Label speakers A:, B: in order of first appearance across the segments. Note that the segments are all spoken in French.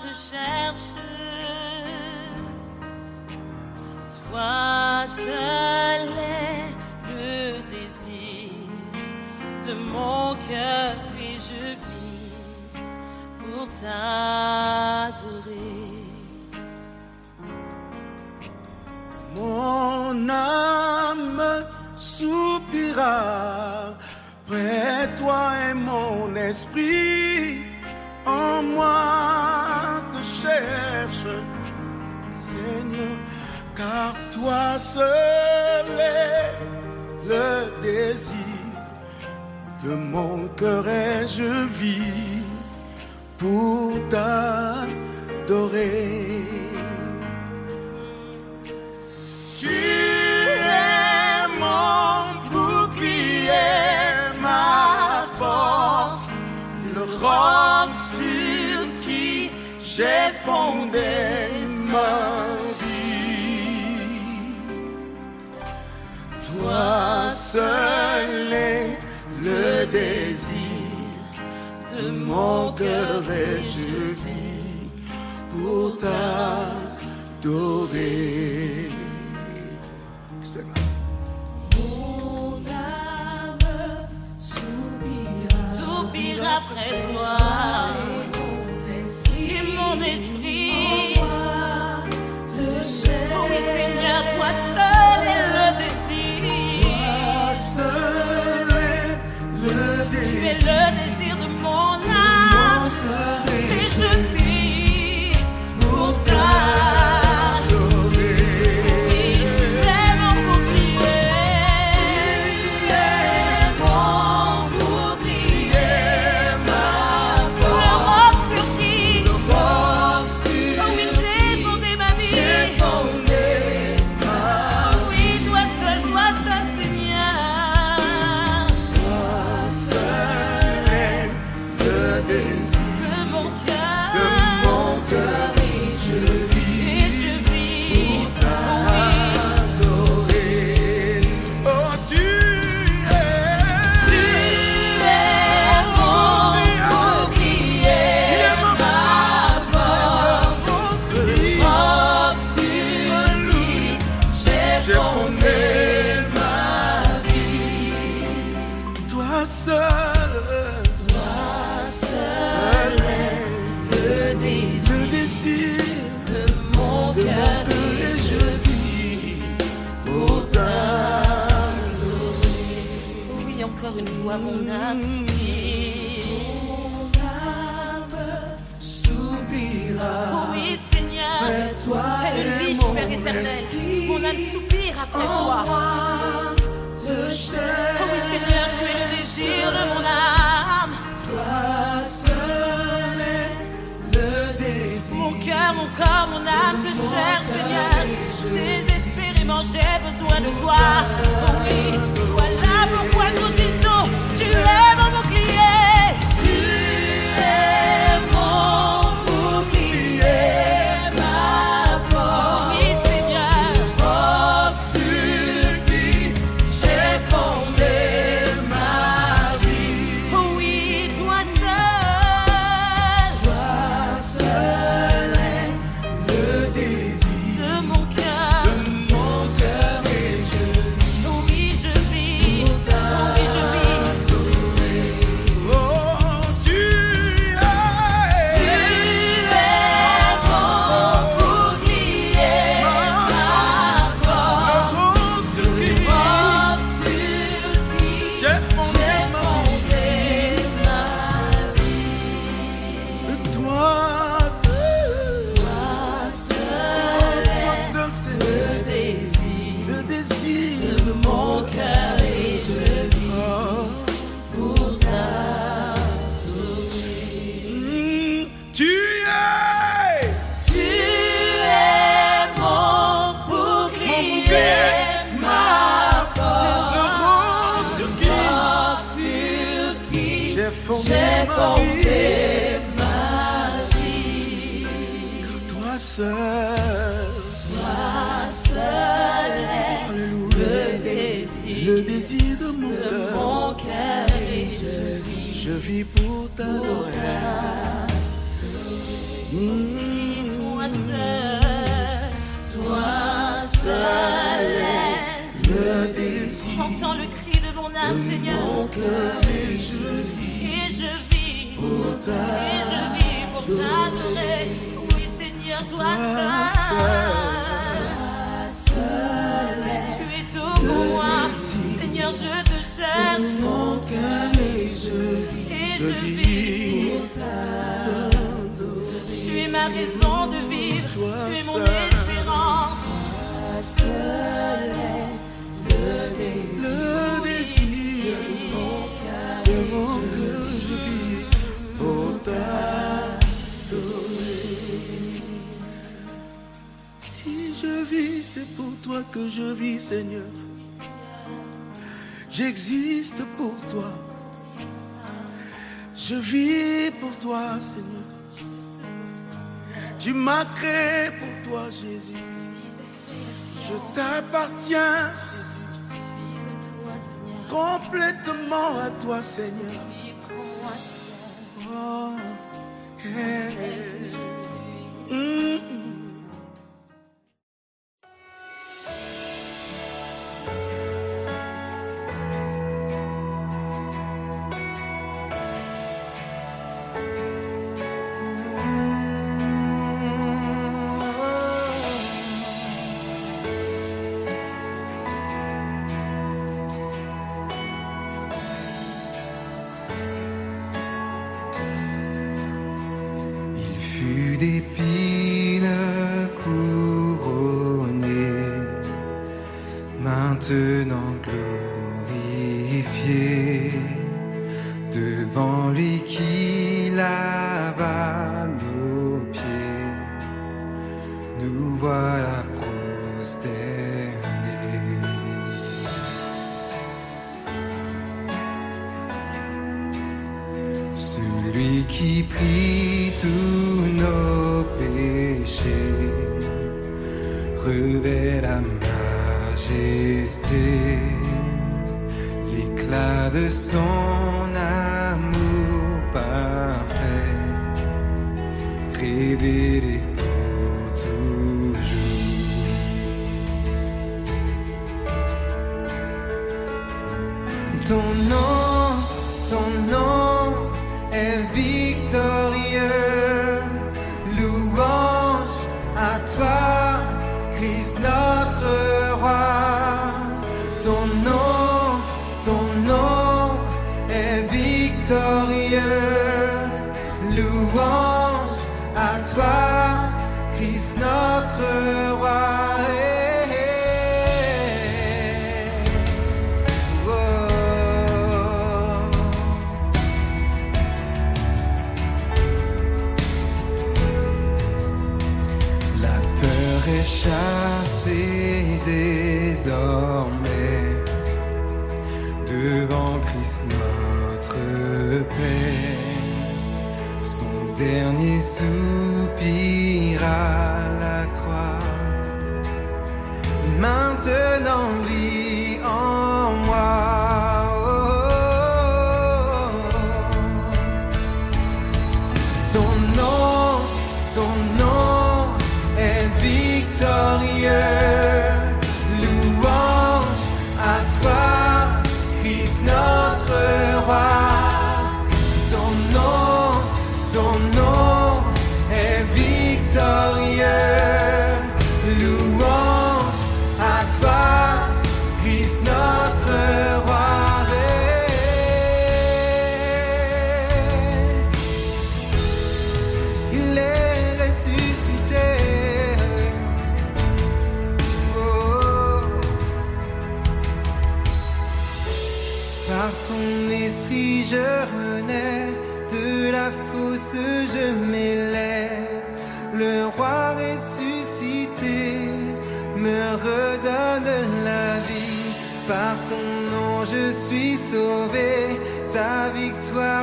A: te cherche. Toi seul est le désir de mon cœur et je vis pour t'adorer.
B: Mon âme soupira près toi et mon esprit en moi Seigneur, car toi seul est le désir de mon cœur et je vis pour t'adorer. j'ai fondé ma vie. Toi seul est le désir de mon cœur et je vis pour t'adorer.
A: Mon âme après toi. deserted changer, besoin de toi. Oui, voilà pourquoi nous
B: sun. que je vis, Seigneur. J'existe pour toi. Je vis pour toi, Seigneur. Tu m'as créé pour toi, Jésus. Je t'appartiens. Complètement à toi, Seigneur. Oh, hey.
C: mmh.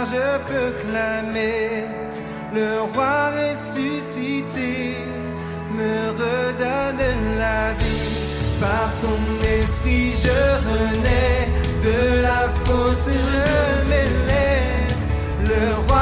C: je peux clamer le roi ressuscité, me redonne la vie. Par ton esprit je renais, de la fosse je m'élève, le roi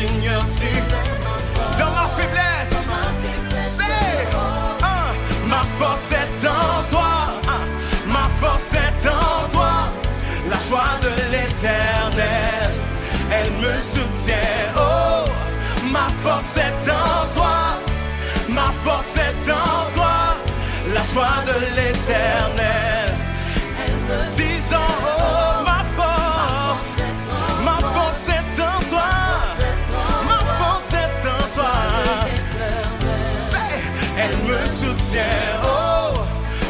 D: Seigneur
E: dit, dans ma faiblesse, c'est ma force est en toi, ma force est en toi, la joie de l'éternel, elle me soutient. Oh, ma force est en toi, ma force est en toi, la joie de l'éternel, elle me soutient. Oh, Oh,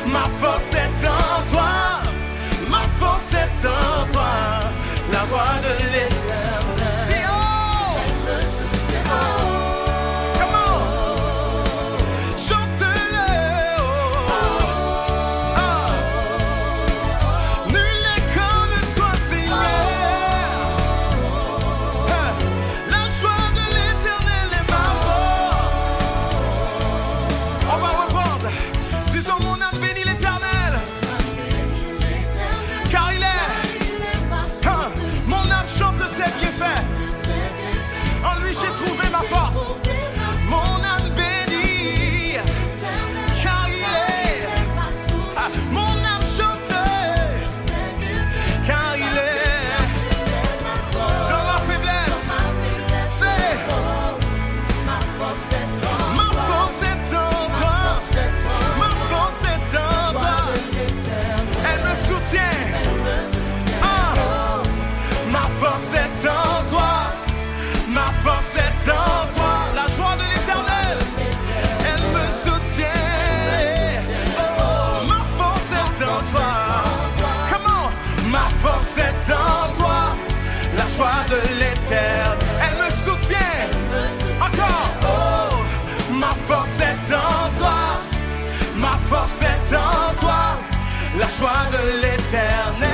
E: ma force est en toi, ma force est en toi. Joie de l'éternel.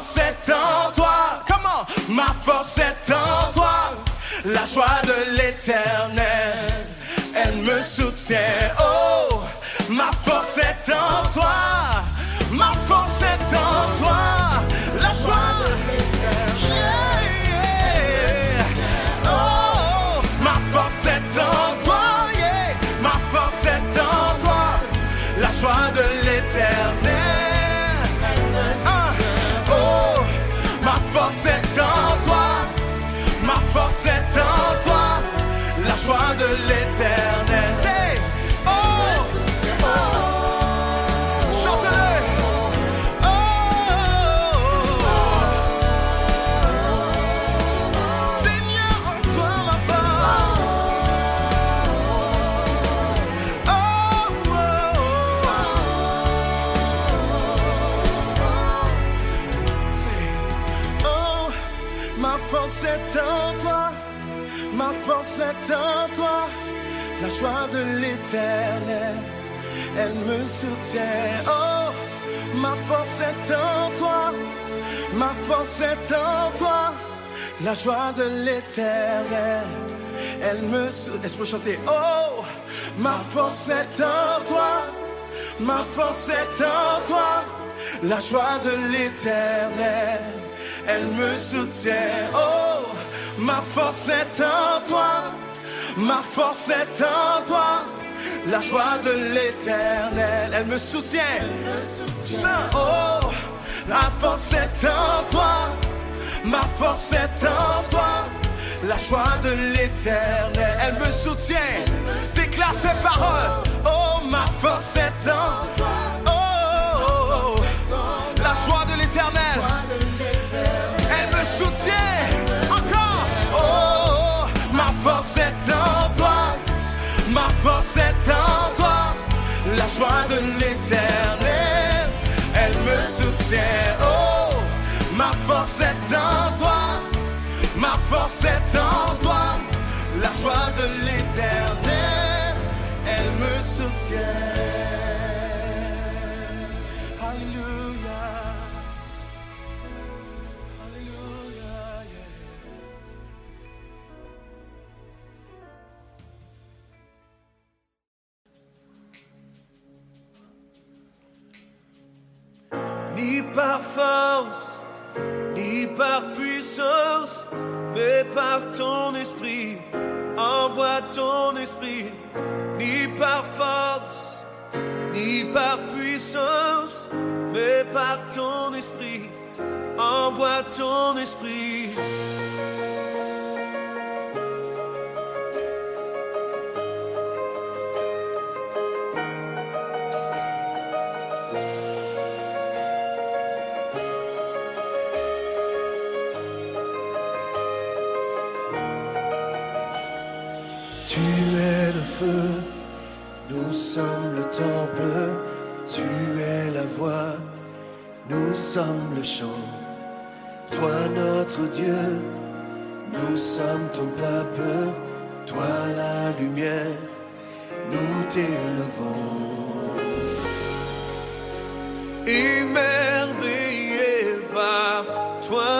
E: Force est en toi. Comment
B: ma force est en toi, la joie de l'éternel.
E: Elle me soutient.
B: Oh,
E: ma force
B: est en toi.
E: De de l'éternel, elle me soutient. Oh, ma force est en toi, ma force est en toi, la joie de l'éternel, elle me soutient. Est-ce que vous? Oh, ma force est en toi, ma force est en toi, la joie de l'éternel, elle me soutient. Oh, ma force est en toi, ma force est en toi, la joie de l'éternel, elle me soutient. Oh, la force est en toi, ma force est en toi, la joie de l'éternel, elle me soutient. Déclare ses paroles, oh, ma force est en toi, oh, la joie de l'éternel, elle me soutient. Force est en toi, la joie de l'éternel, elle me soutient. Oh, ma force est en toi, ma force est en toi, la joie de l'éternel,
B: ni par force, ni par puissance, mais par ton esprit. Envoie ton esprit, ni par force, ni par puissance, mais par ton esprit. Envoie ton esprit. Tu es le feu, nous sommes le temple, tu es la voix, nous sommes le chant. Toi notre Dieu, nous sommes ton peuple, toi la lumière, nous t'élevons. Émerveillé par toi.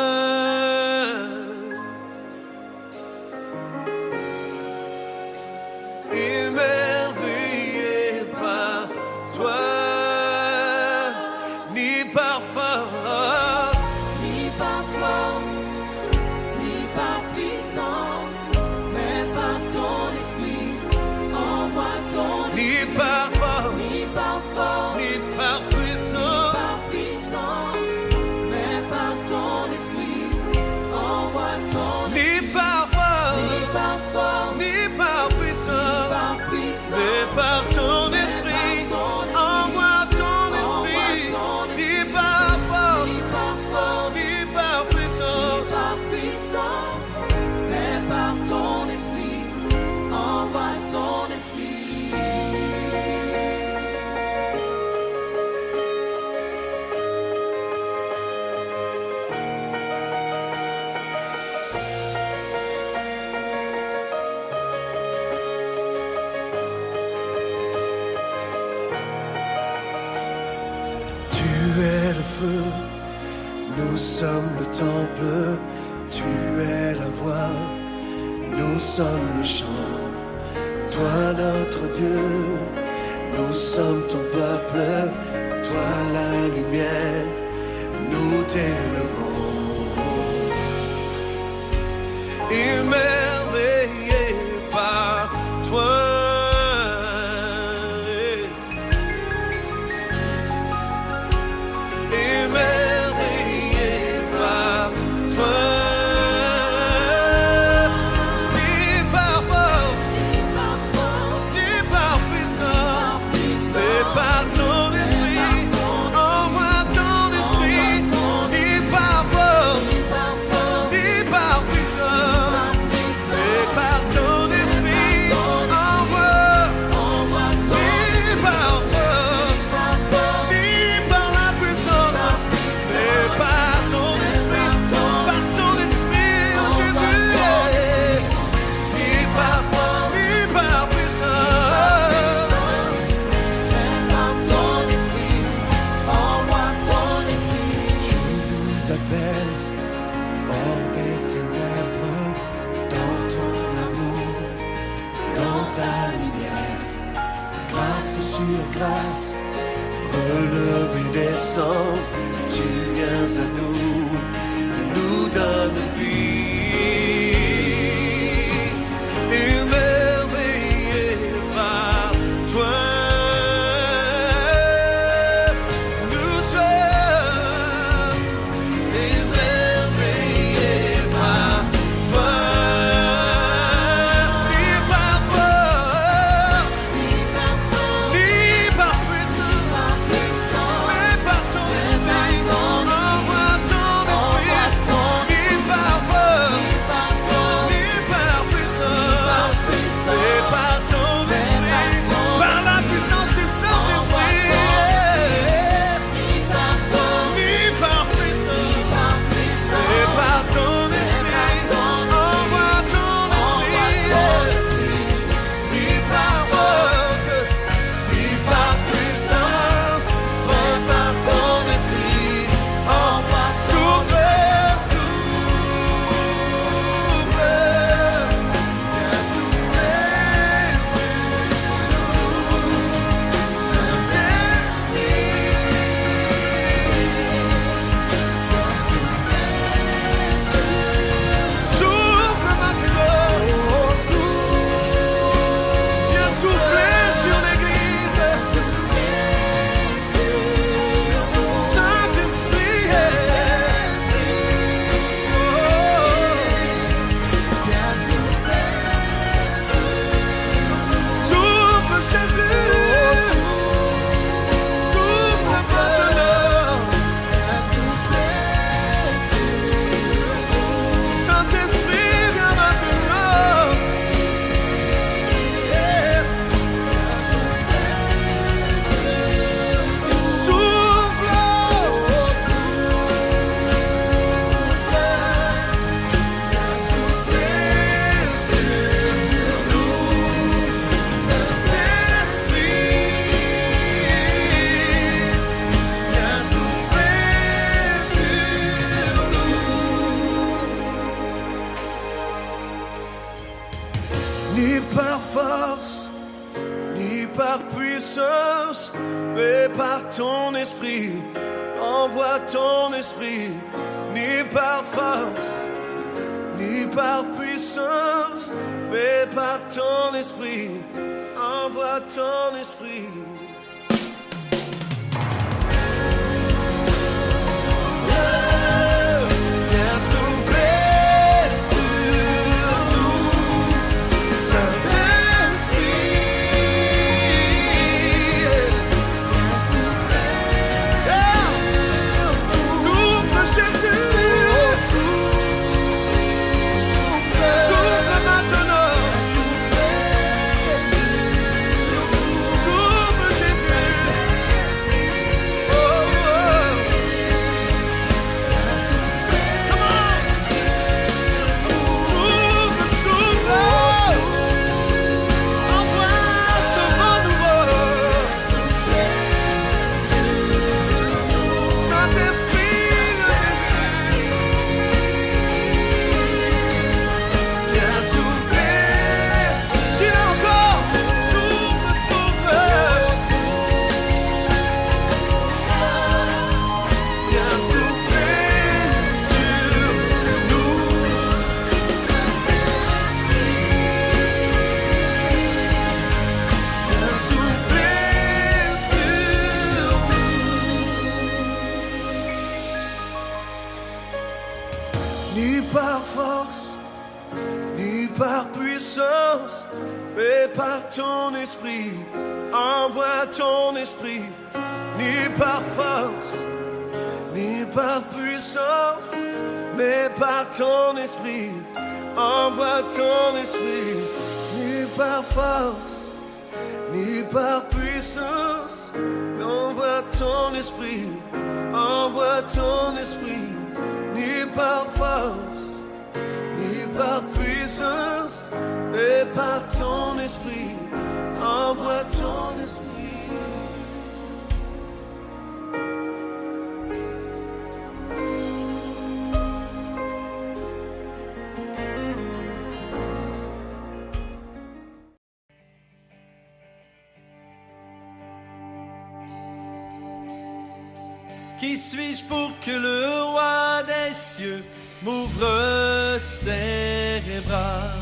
B: pour que le roi des cieux m'ouvre ses bras?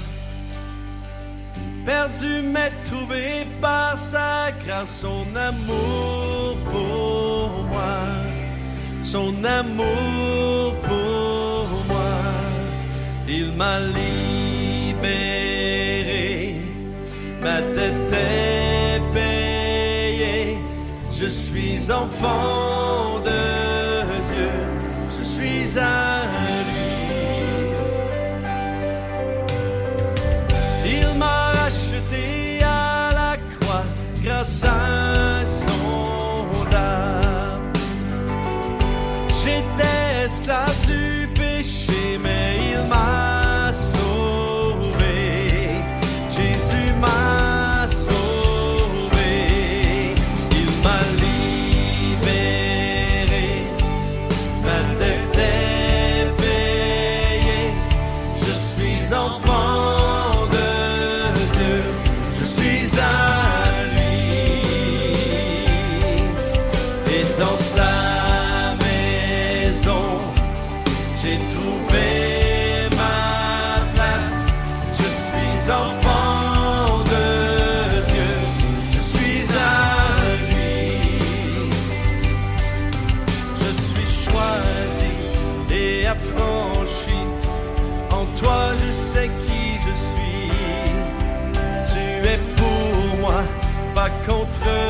B: Perdu mais trouvé par sa grâce, son amour pour moi, son amour pour moi, il m'a libéré, ma tête est payée, je suis enfant de desire Contre.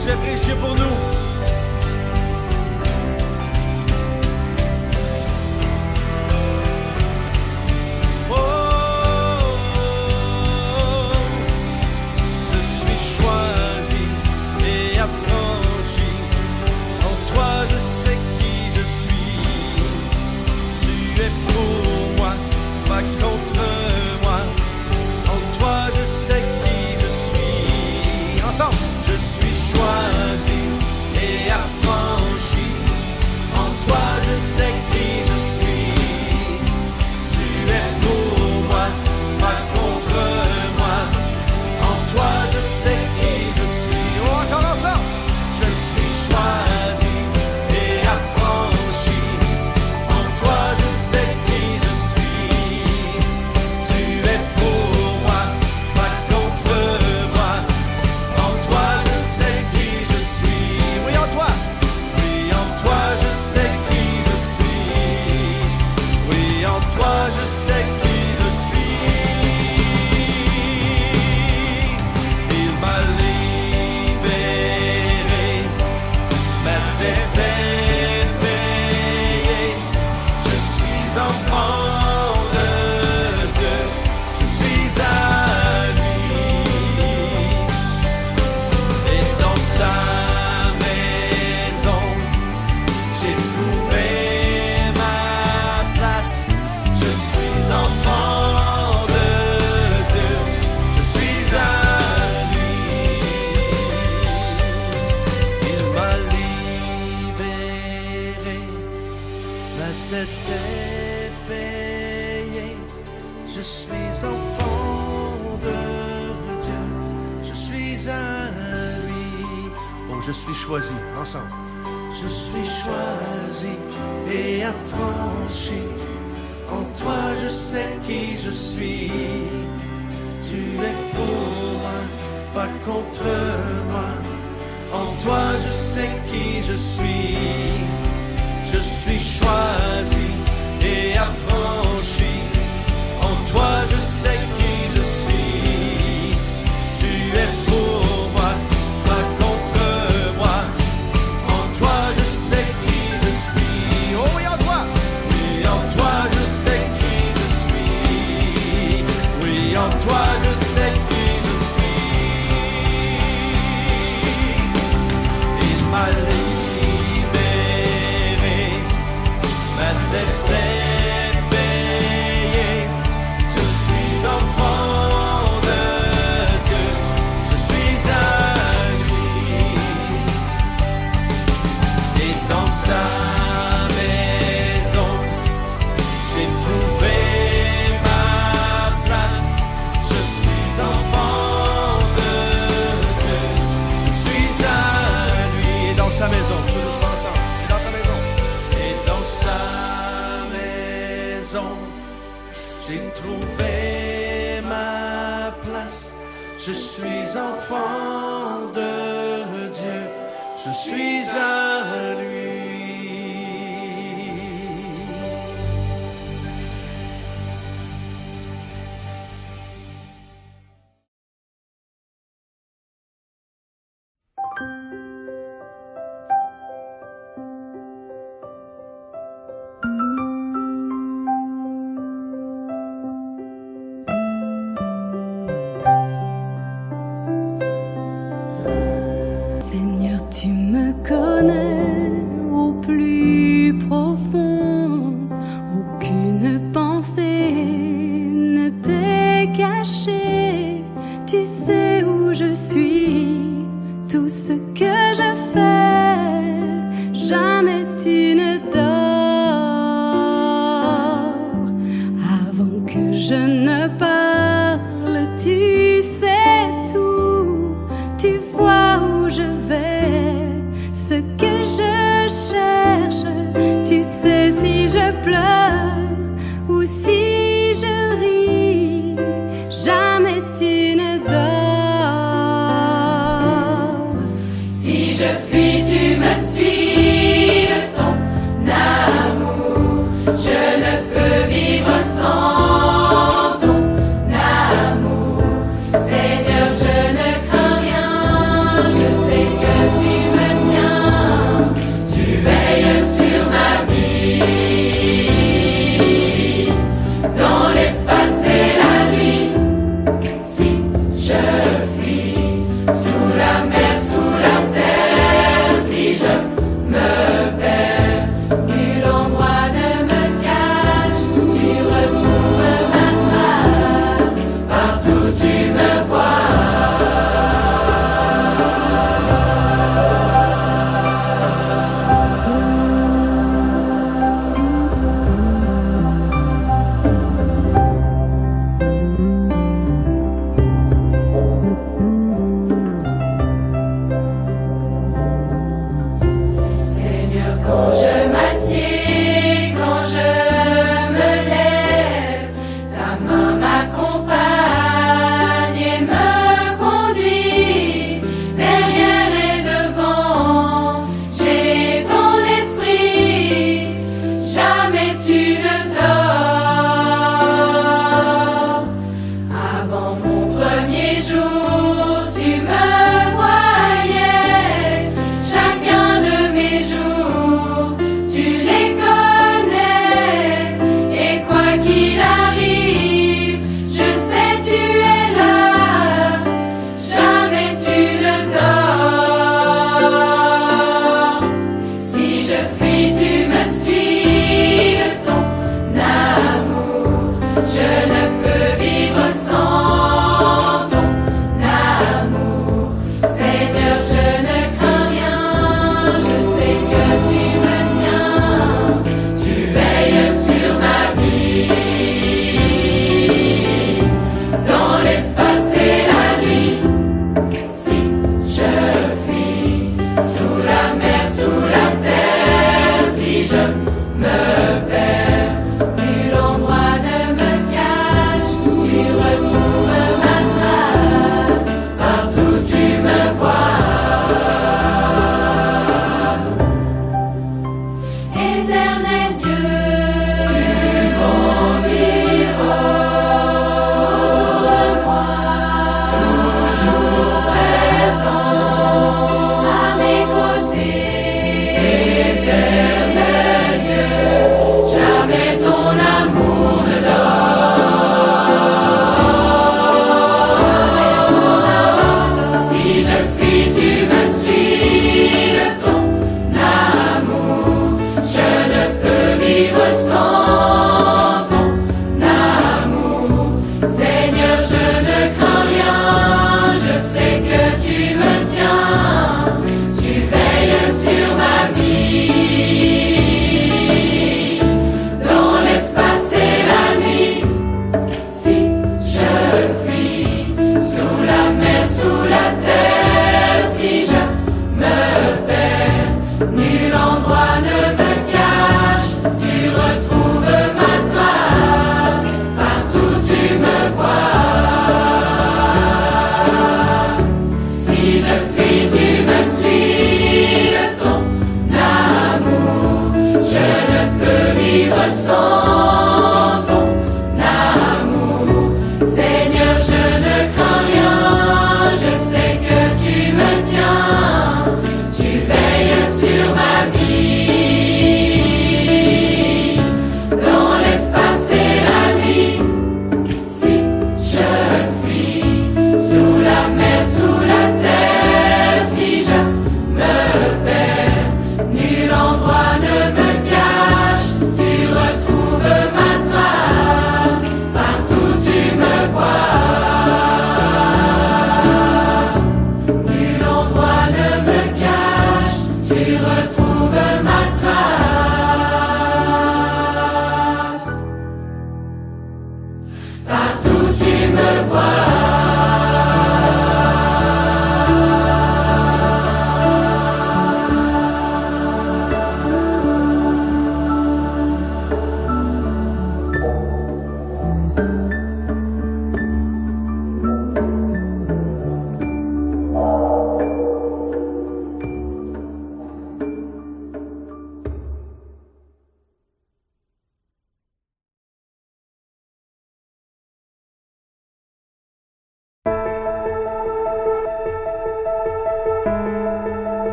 B: je vais prêcher pour. Je suis choisi, ensemble. Je suis choisi et affranchi. En toi, je sais qui je suis. Tu es pour moi, pas contre moi. En toi, je sais qui je suis. Je suis choisi et affranchi.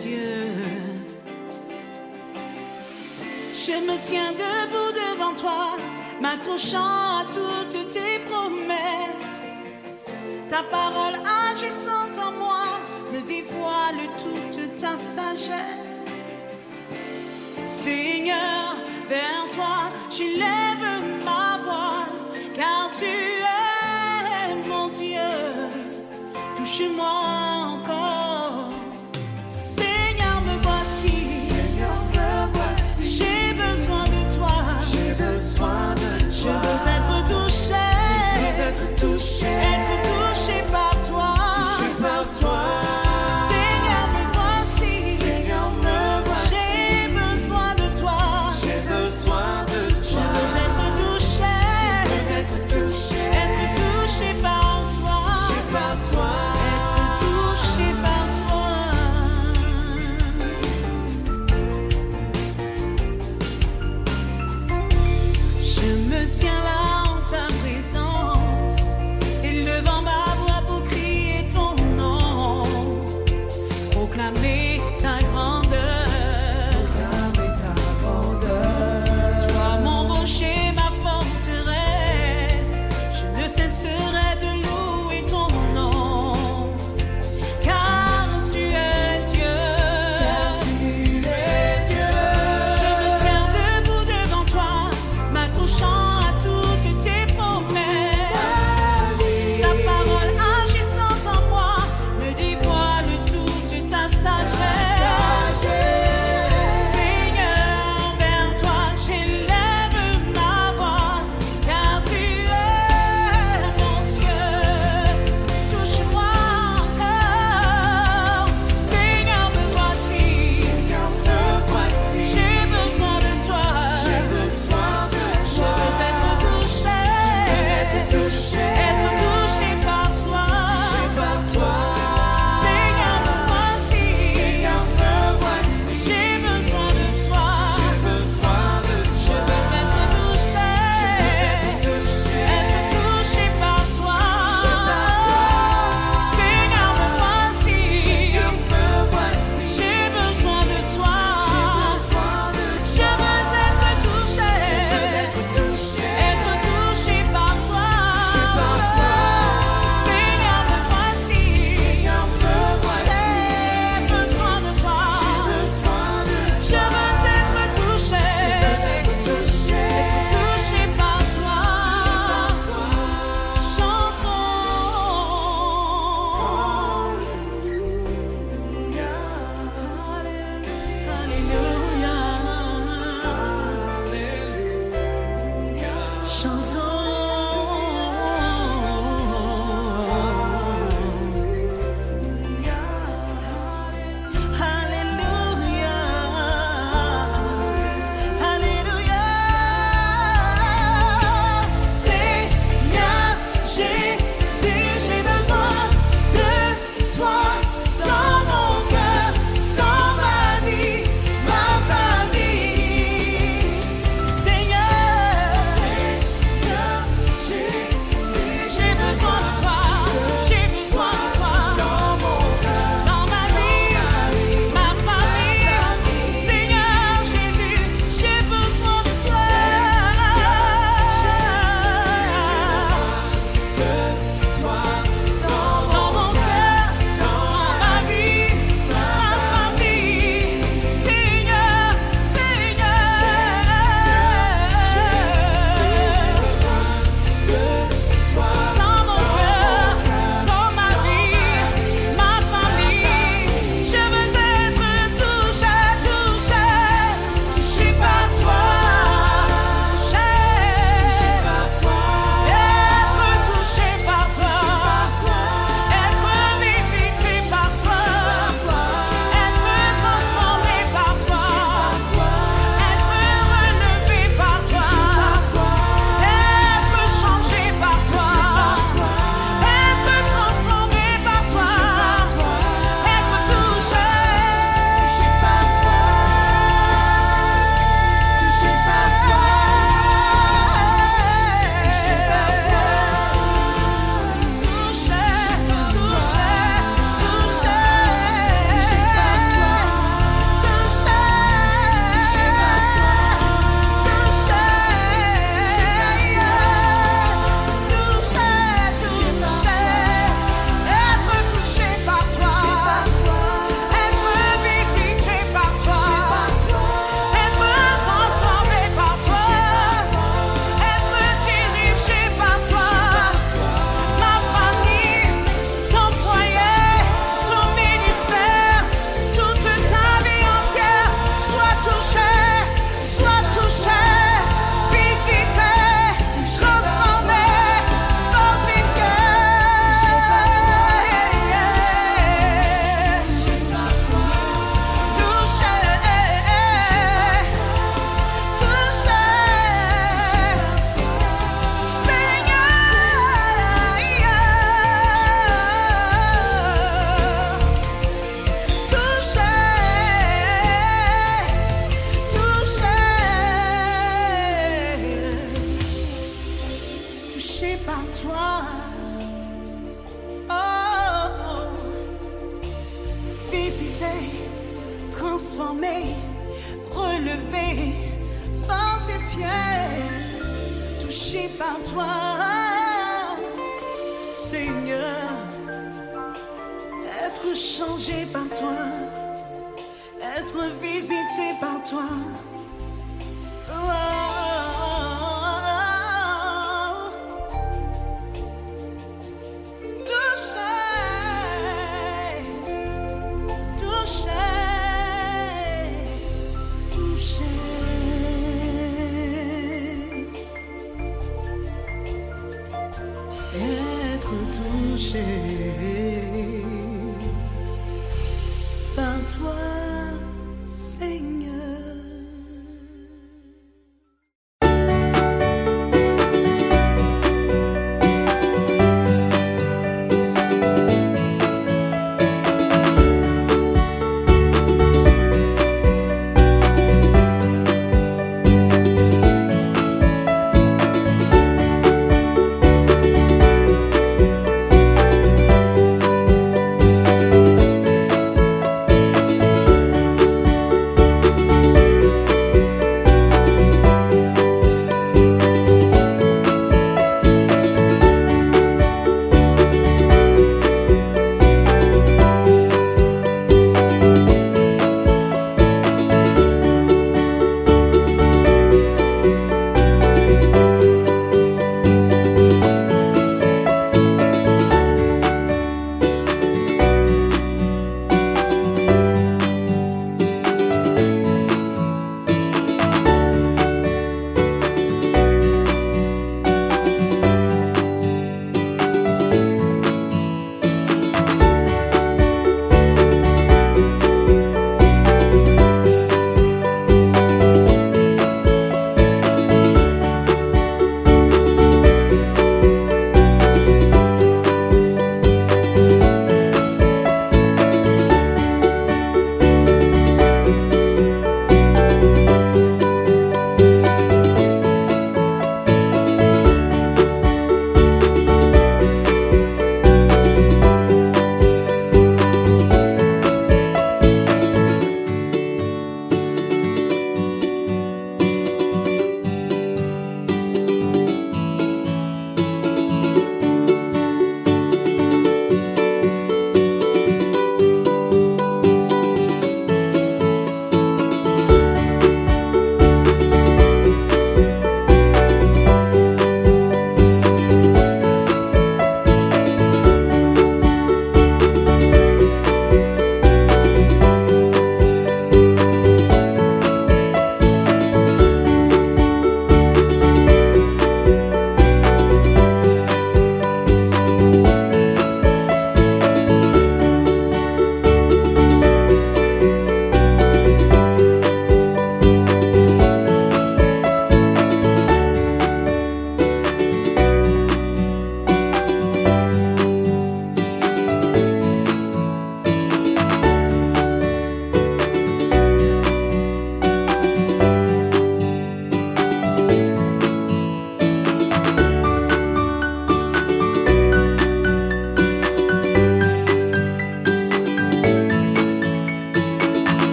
B: Je
F: me tiens
G: debout devant toi, m'accrochant à toutes tes promesses. Ta parole agissante en moi me dévoile toute ta sagesse.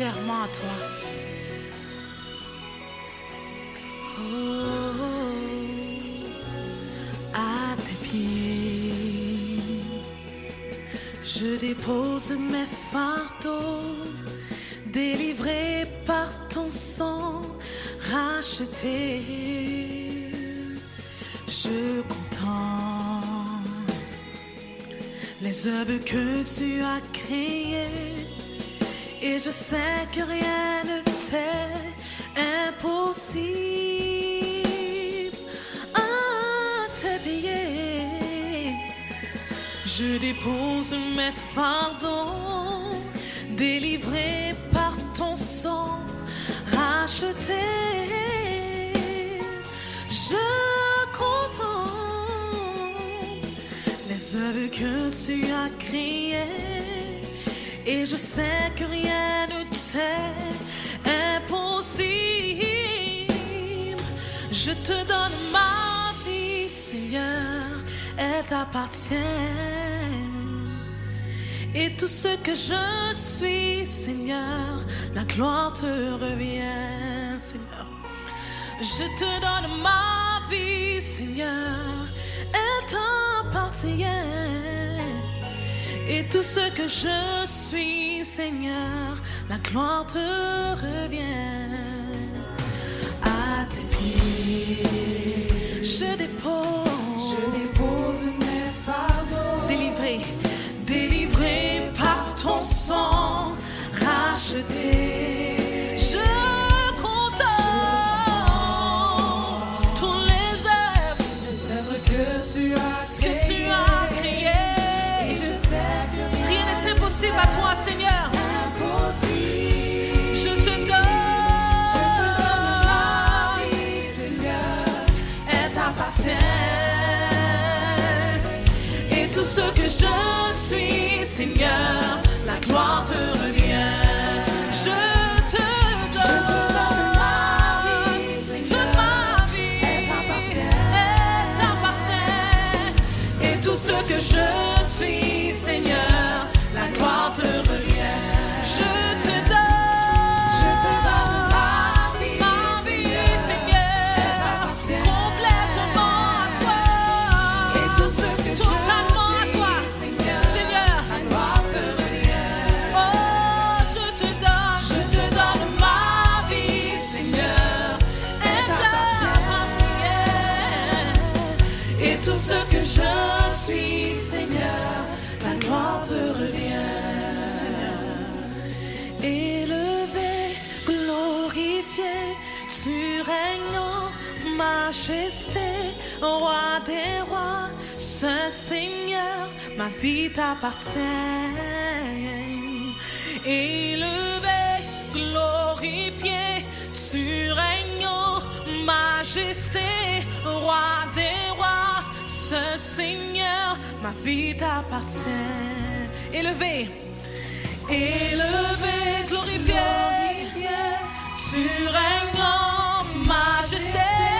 A: À toi. Oh, à tes pieds, je dépose mes fardeaux, délivrés par ton sang racheté. Je contemple les œuvres que tu as créées et je sais que rien ne t'est impossible à pieds. Je dépose mes fardeaux, délivrés par ton sang, racheté. Je contemple les œuvres que tu as créées, et je sais que rien ne t'est impossible. Je te donne ma vie, Seigneur, elle t'appartient. Et tout ce que je suis, Seigneur, la gloire te revient, Seigneur. Je te donne ma vie, Seigneur, elle t'appartient. Et tout ce que je suis, Seigneur, la gloire te revient. À tes pieds, je dépose,
F: Je dépose mes fardeaux.
A: délivré, délivré par ton sang, racheté. Je suis, Seigneur, la gloire te revient.
F: Ma vie t'appartient.
A: Élevé, glorifié, surrégnant, majesté, roi des rois, Saint Seigneur, ma vie t'appartient. Élevé, élevé, glorifié, surrégnant, majesté,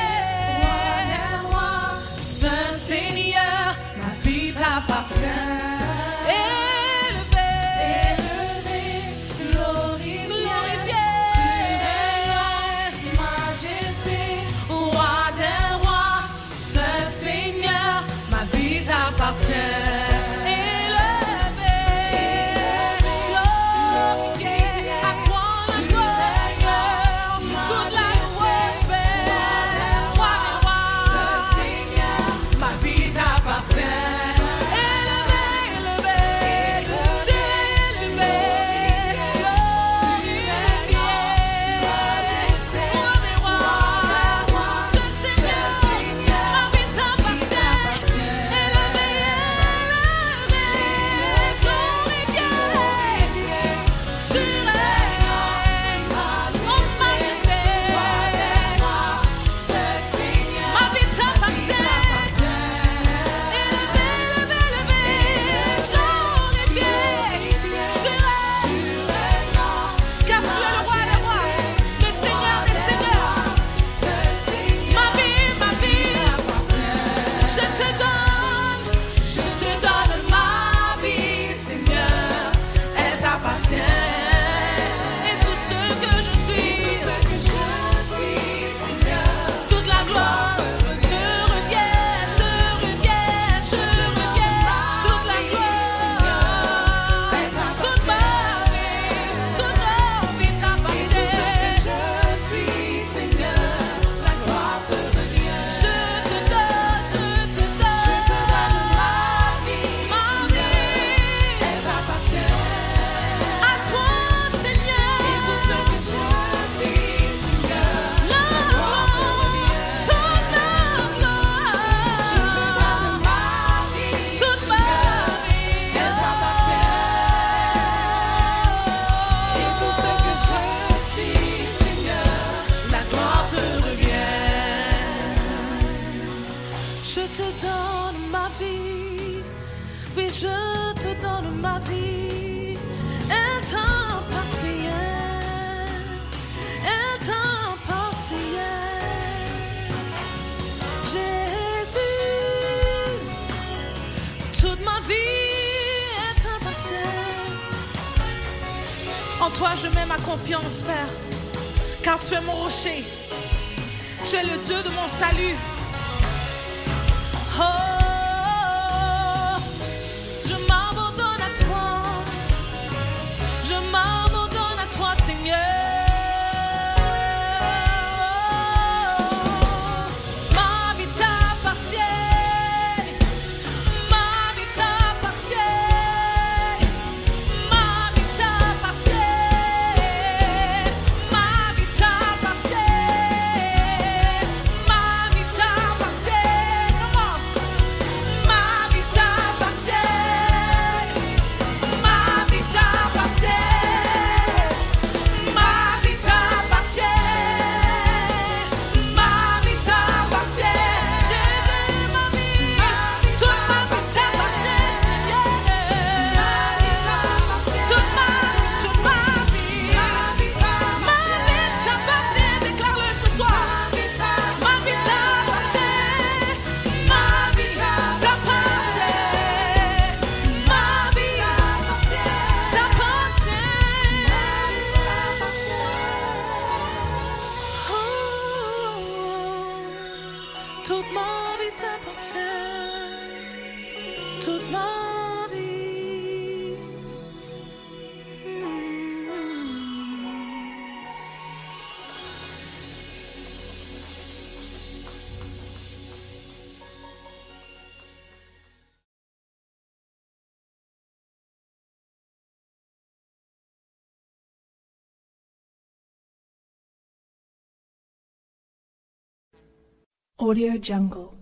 C: Audio Jungle.